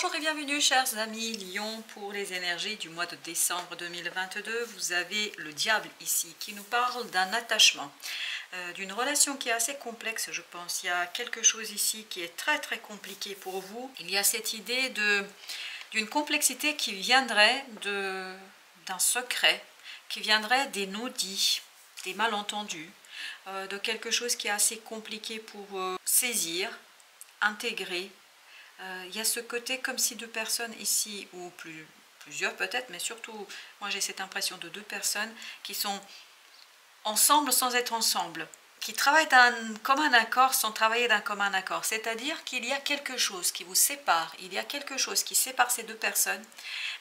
Bonjour et bienvenue chers amis Lyon pour les énergies du mois de décembre 2022. Vous avez le diable ici qui nous parle d'un attachement, euh, d'une relation qui est assez complexe je pense. Il y a quelque chose ici qui est très très compliqué pour vous. Il y a cette idée d'une complexité qui viendrait d'un secret, qui viendrait des non-dits, des malentendus, euh, de quelque chose qui est assez compliqué pour euh, saisir, intégrer, il y a ce côté comme si deux personnes ici, ou plus, plusieurs peut-être, mais surtout, moi j'ai cette impression de deux personnes qui sont ensemble sans être ensemble, qui travaillent d'un commun accord sans travailler d'un commun accord. C'est-à-dire qu'il y a quelque chose qui vous sépare, il y a quelque chose qui sépare ces deux personnes,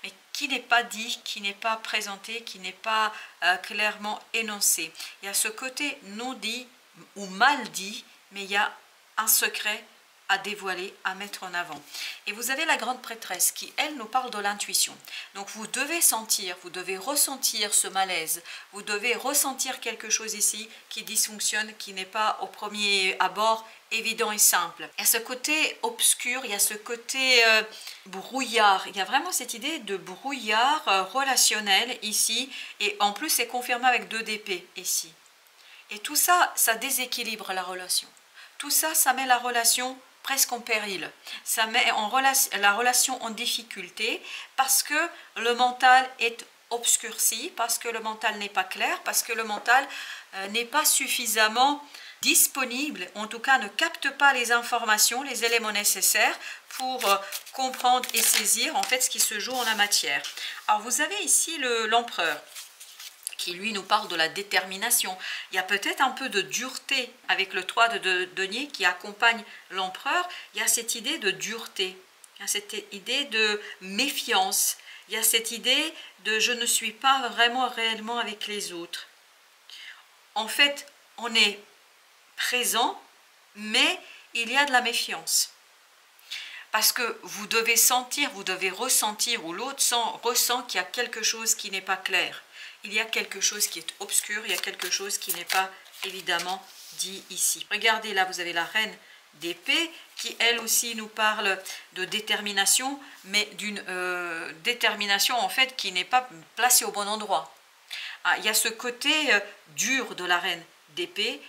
mais qui n'est pas dit, qui n'est pas présenté, qui n'est pas euh, clairement énoncé. Il y a ce côté non dit ou mal dit, mais il y a un secret à dévoiler, à mettre en avant. Et vous avez la grande prêtresse qui, elle, nous parle de l'intuition. Donc vous devez sentir, vous devez ressentir ce malaise, vous devez ressentir quelque chose ici qui dysfonctionne, qui n'est pas au premier abord évident et simple. Il y a ce côté obscur, il y a ce côté euh, brouillard, il y a vraiment cette idée de brouillard euh, relationnel ici, et en plus c'est confirmé avec deux d'épée ici. Et tout ça, ça déséquilibre la relation. Tout ça, ça met la relation presque en péril. Ça met en la relation en difficulté parce que le mental est obscurci, parce que le mental n'est pas clair, parce que le mental euh, n'est pas suffisamment disponible, en tout cas ne capte pas les informations, les éléments nécessaires pour euh, comprendre et saisir en fait ce qui se joue en la matière. Alors vous avez ici l'empereur lui nous parle de la détermination. Il y a peut-être un peu de dureté avec le 3 de denier qui accompagne l'empereur. Il y a cette idée de dureté, il y a cette idée de méfiance, il y a cette idée de je ne suis pas vraiment réellement avec les autres. En fait, on est présent, mais il y a de la méfiance. Parce que vous devez sentir, vous devez ressentir, ou l'autre ressent qu'il y a quelque chose qui n'est pas clair il y a quelque chose qui est obscur, il y a quelque chose qui n'est pas évidemment dit ici. Regardez là, vous avez la reine d'épée qui elle aussi nous parle de détermination, mais d'une euh, détermination en fait qui n'est pas placée au bon endroit. Ah, il y a ce côté euh, dur de la reine d'épée,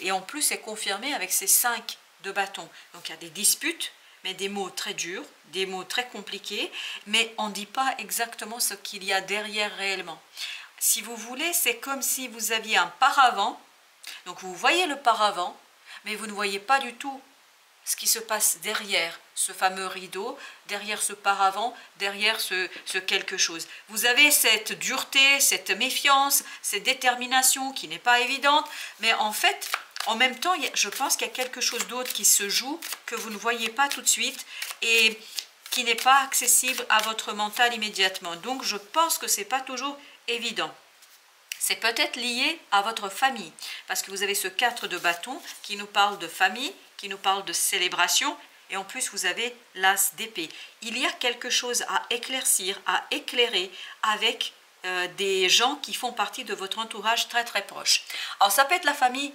et en plus c'est confirmé avec ces cinq de bâton. Donc il y a des disputes, mais des mots très durs, des mots très compliqués, mais on ne dit pas exactement ce qu'il y a derrière réellement. Si vous voulez, c'est comme si vous aviez un paravent, donc vous voyez le paravent, mais vous ne voyez pas du tout ce qui se passe derrière ce fameux rideau, derrière ce paravent, derrière ce, ce, quelque chose. Vous avez cette dureté, cette méfiance, cette détermination qui n'est pas évidente, mais en fait, en même temps, je pense qu'il y a quelque chose d'autre qui se joue que vous ne voyez pas tout de suite et qui n'est pas accessible à votre mental immédiatement. Donc, je pense que ce n'est pas toujours évident. C'est peut-être lié à votre famille, parce que vous avez ce 4 de bâton qui nous parle de famille, qui nous parle de célébration, et en plus vous avez l'as d'épée. Il y a quelque chose à éclaircir, à éclairer avec euh, des gens qui font partie de votre entourage très très proche. Alors ça peut être la famille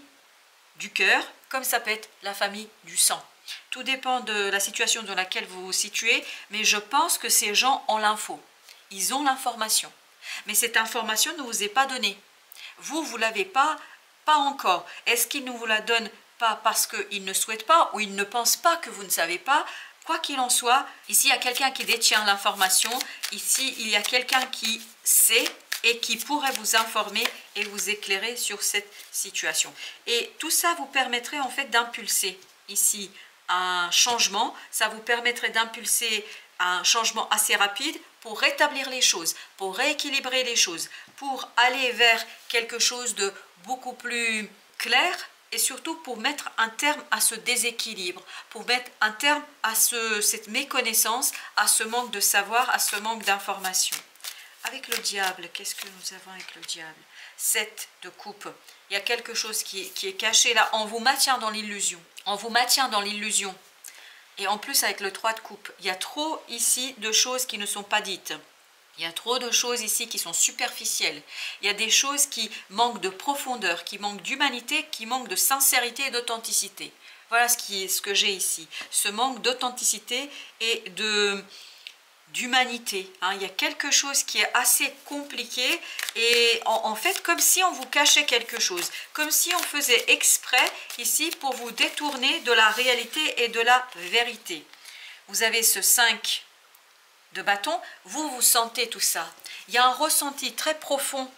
du cœur, comme ça peut être la famille du sang. Tout dépend de la situation dans laquelle vous vous situez, mais je pense que ces gens ont l'info. Ils ont l'information. Mais cette information ne vous est pas donnée. Vous, vous l'avez pas, pas encore. Est-ce qu'ils ne vous la donnent pas parce qu'ils ne souhaitent pas ou ils ne pensent pas que vous ne savez pas? Quoi qu'il en soit, ici il y a quelqu'un qui détient l'information, ici il y a quelqu'un qui sait et qui pourrait vous informer et vous éclairer sur cette situation. Et tout ça vous permettrait en fait d'impulser ici un changement, ça vous permettrait d'impulser un changement assez rapide pour rétablir les choses, pour rééquilibrer les choses, pour aller vers quelque chose de beaucoup plus clair et surtout pour mettre un terme à ce déséquilibre, pour mettre un terme à ce, cette méconnaissance, à ce manque de savoir, à ce manque d'information. Avec le diable, qu'est-ce que nous avons avec le diable? 7 de coupe. Il y a quelque chose qui est, qui est caché là. On vous maintient dans l'illusion. On vous maintient dans l'illusion. Et en plus avec le 3 de coupe, il y a trop ici de choses qui ne sont pas dites. Il y a trop de choses ici qui sont superficielles. Il y a des choses qui manquent de profondeur, qui manquent d'humanité, qui manquent de sincérité et d'authenticité. Voilà ce, qui ce que j'ai ici. Ce manque d'authenticité et de d'humanité. Hein. Il y a quelque chose qui est assez compliqué et en, fait comme si on vous cachait quelque chose, comme si on faisait exprès ici pour vous détourner de la réalité et de la vérité. Vous avez ce 5 de bâton, vous vous sentez tout ça. Il y a un ressenti très profond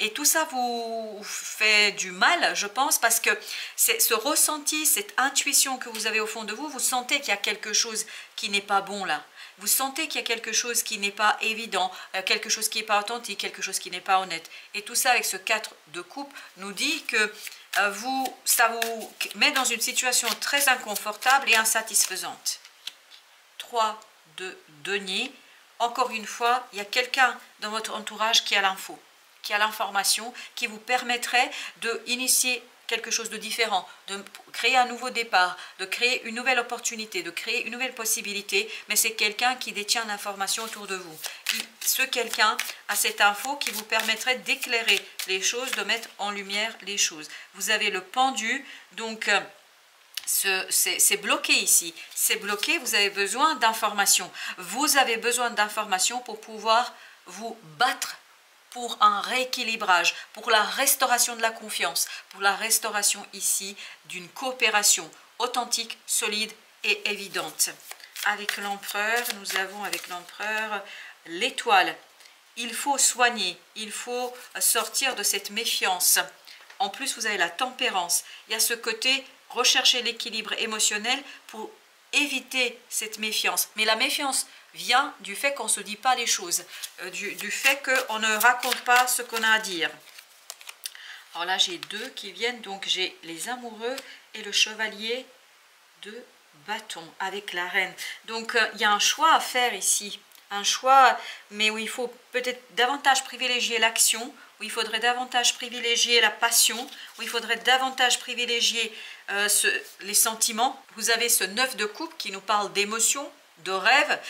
et tout ça vous fait du mal, je pense, parce que ce ressenti, cette intuition que vous avez au fond de vous, vous sentez qu'il y a quelque chose qui n'est pas bon là vous sentez qu'il y a quelque chose qui n'est pas évident, euh, quelque chose qui n'est pas authentique, quelque chose qui n'est pas honnête. Et tout ça avec ce 4 de coupe nous dit que euh, vous, ça vous met dans une situation très inconfortable et insatisfaisante. 3 de denier. Encore une fois, il y a quelqu'un dans votre entourage qui a l'info, qui a l'information, qui vous permettrait de initier quelque chose de différent, de créer un nouveau départ, de créer une nouvelle opportunité, de créer une nouvelle possibilité, mais c'est quelqu'un qui détient l'information autour de vous. Ce quelqu'un a cette info qui vous permettrait d'éclairer les choses, de mettre en lumière les choses. Vous avez le pendu, donc euh, c'est bloqué ici. C'est bloqué, vous avez besoin d'informations. Vous avez besoin d'informations pour pouvoir vous battre pour un rééquilibrage, pour la restauration de la confiance, pour la restauration ici d'une coopération authentique, solide et évidente. Avec l'empereur, nous avons avec l'empereur l'étoile. Il faut soigner, il faut sortir de cette méfiance. En plus, vous avez la tempérance. Il y a ce côté rechercher l'équilibre émotionnel pour éviter cette méfiance. Mais la méfiance vient du fait qu'on ne se dit pas les choses, euh, du, fait qu'on ne raconte pas ce qu'on a à dire. Alors là, j'ai deux qui viennent, donc j'ai les amoureux et le chevalier de bâton avec la reine. Donc, euh, il y a un choix à faire ici, un choix, mais où il faut peut-être davantage privilégier l'action, où il faudrait davantage privilégier la passion, où il faudrait davantage privilégier euh, les sentiments. Vous avez ce neuf de coupe qui nous parle d'émotion, de rêve,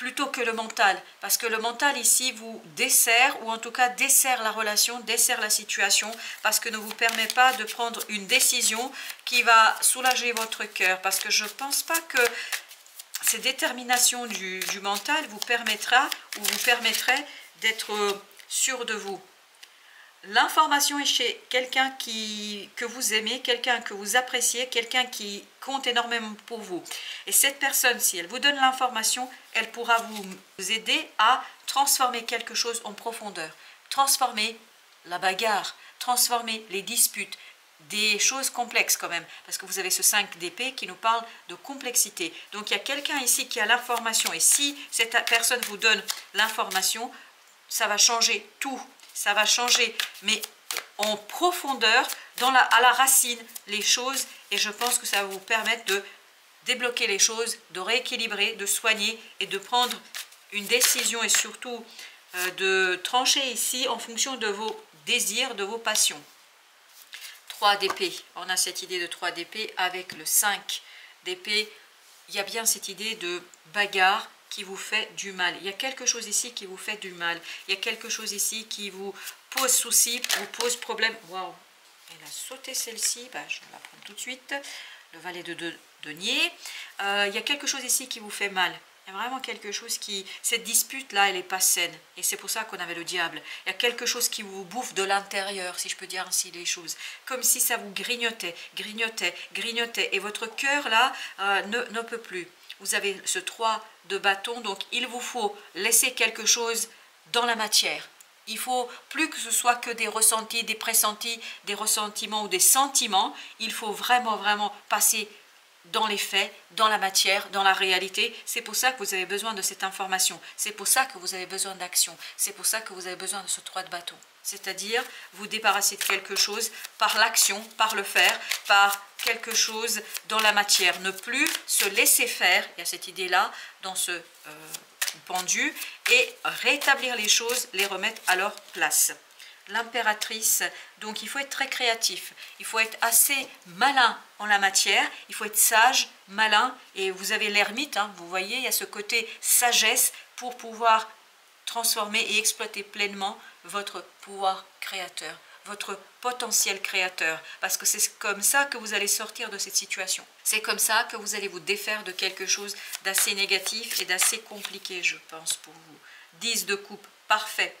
plutôt que le mental. Parce que le mental ici vous dessert, ou en tout cas dessert la relation, dessert la situation, parce que ne vous permet pas de prendre une décision qui va soulager votre cœur. Parce que je ne pense pas que cette détermination du, du mental vous permettra, ou vous permettrait d'être sûr de vous. L'information est chez quelqu'un que vous aimez, quelqu'un que vous appréciez, quelqu'un qui compte énormément pour vous. Et cette personne, si elle vous donne l'information, elle pourra vous aider à transformer quelque chose en profondeur, transformer la bagarre, transformer les disputes, des choses complexes quand même, parce que vous avez ce 5 d'épée qui nous parle de complexité. Donc il y a quelqu'un ici qui a l'information, et si cette personne vous donne l'information, ça va changer tout ça va changer, mais en profondeur, à la racine, les choses, et je pense que ça va vous permettre de débloquer les choses, de rééquilibrer, de soigner et de prendre une décision et surtout euh, de trancher ici en fonction de vos désirs, de vos passions. 3 d'épée, on a cette idée de 3 d'épée avec le 5 d'épée, il y a bien cette idée de bagarre, qui vous fait du mal. Il y a quelque chose ici qui vous fait du mal. Il y a quelque chose ici qui vous pose souci, vous pose problème. Waouh Elle a sauté celle-ci. Bah, je vais la prendre tout de suite. Le valet de, denier. Euh, il y a quelque chose ici qui vous fait mal. Il vraiment quelque chose qui... Cette dispute-là, elle n'est pas saine. Et c'est pour ça qu'on avait le diable. Il y a quelque chose qui vous bouffe de l'intérieur, si je peux dire ainsi les choses. Comme si ça vous grignotait, grignotait, grignotait. Et votre cœur, là, euh, ne, ne peut plus vous avez ce 3 de bâton, donc il vous faut laisser quelque chose dans la matière. Il faut plus que ce soit que des ressentis, des pressentis, des ressentiments ou des sentiments. Il faut vraiment, vraiment passer dans les faits, dans la matière, dans la réalité. C'est pour ça que vous avez besoin de cette information. C'est pour ça que vous avez besoin d'action. C'est pour ça que vous avez besoin de ce 3 de bâton. C'est-à-dire vous débarrasser de quelque chose par l'action, par le faire, par quelque chose dans la matière. Ne plus se laisser faire, il y a cette idée-là dans ce euh, pendu, et rétablir les choses, les remettre à leur place. L'impératrice, donc il faut être très créatif, il faut être assez malin en la matière, il faut être sage, malin, et vous avez l'ermite, hein, vous voyez, il y a ce côté sagesse pour pouvoir transformer et exploiter pleinement votre pouvoir créateur, votre potentiel créateur. Parce que c'est comme ça que vous allez sortir de cette situation. C'est comme ça que vous allez vous défaire de quelque chose d'assez négatif et d'assez compliqué, je pense, pour vous. 10 de coupe, parfait.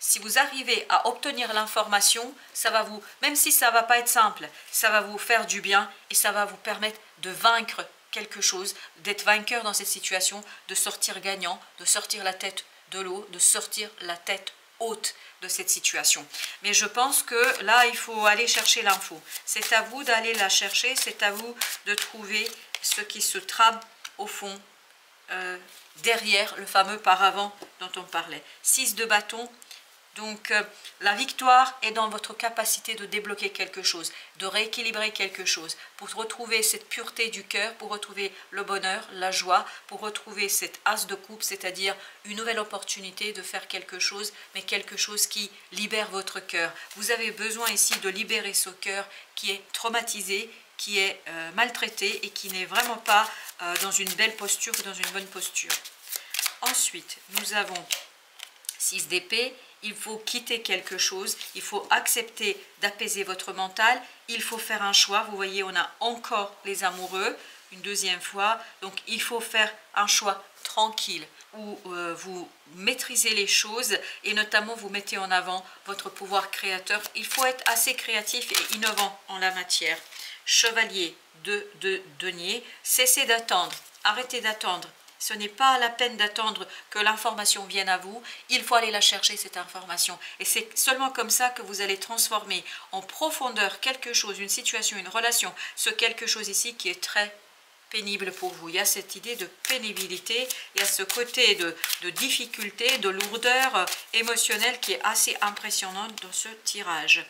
Si vous arrivez à obtenir l'information, ça va vous, même si ça va pas être simple, ça va vous faire du bien et ça va vous permettre de vaincre quelque chose, d'être vainqueur dans cette situation, de sortir gagnant, de sortir la tête de l'eau, de sortir la tête haute de cette situation. Mais je pense que là, il faut aller chercher l'info. C'est à vous d'aller la chercher, c'est à vous de trouver ce qui se trame au fond, euh, derrière le fameux paravent dont on parlait. 6 de bâton, donc euh, la victoire est dans votre capacité de débloquer quelque chose, de rééquilibrer quelque chose, pour retrouver cette pureté du cœur, pour retrouver le bonheur, la joie, pour retrouver cette as de coupe, c'est-à-dire une nouvelle opportunité de faire quelque chose, mais quelque chose qui libère votre cœur. Vous avez besoin ici de libérer ce cœur qui est traumatisé, qui est euh, maltraité et qui n'est vraiment pas euh, dans une belle posture ou dans une bonne posture. Ensuite, nous avons 6 d'épée il faut quitter quelque chose, il faut accepter d'apaiser votre mental, il faut faire un choix. Vous voyez, on a encore les amoureux une deuxième fois. Donc, il faut faire un choix tranquille où euh, vous maîtrisez les choses et notamment vous mettez en avant votre pouvoir créateur. Il faut être assez créatif et innovant en la matière. Chevalier de, de denier, cessez d'attendre, arrêtez d'attendre, ce n'est pas la peine d'attendre que l'information vienne à vous, il faut aller la chercher, cette information. Et c'est seulement comme ça que vous allez transformer en profondeur quelque chose, une situation, une relation, ce quelque chose ici qui est très pénible pour vous. Il y a cette idée de pénibilité, il y a ce côté de, de difficulté, de lourdeur émotionnelle qui est assez impressionnante dans ce tirage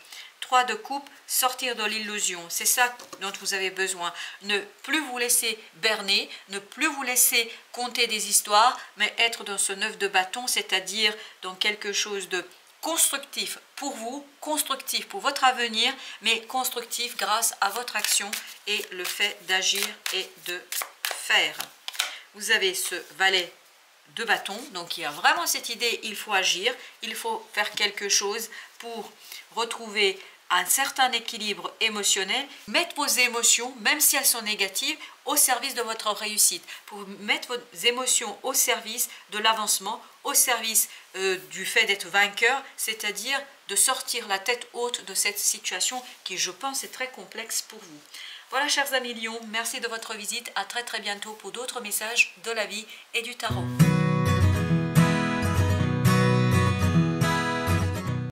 de coupe, sortir de l'illusion. C'est ça dont vous avez besoin. Ne plus vous laisser berner, ne plus vous laisser compter des histoires, mais être dans ce neuf de bâton, c'est-à-dire dans quelque chose de constructif pour vous, constructif pour votre avenir, mais constructif grâce à votre action et le fait d'agir et de faire. Vous avez ce valet de bâton, donc il y a vraiment cette idée, il faut agir, il faut faire quelque chose pour retrouver un certain équilibre émotionnel, mettre vos émotions, même si elles sont négatives, au service de votre réussite, pour mettre vos émotions au service de l'avancement, au service euh, du fait d'être vainqueur, c'est-à-dire de sortir la tête haute de cette situation qui, je pense, est très complexe pour vous. Voilà, chers amis Lyon, merci de votre visite. À très très bientôt pour d'autres messages de la vie et du tarot.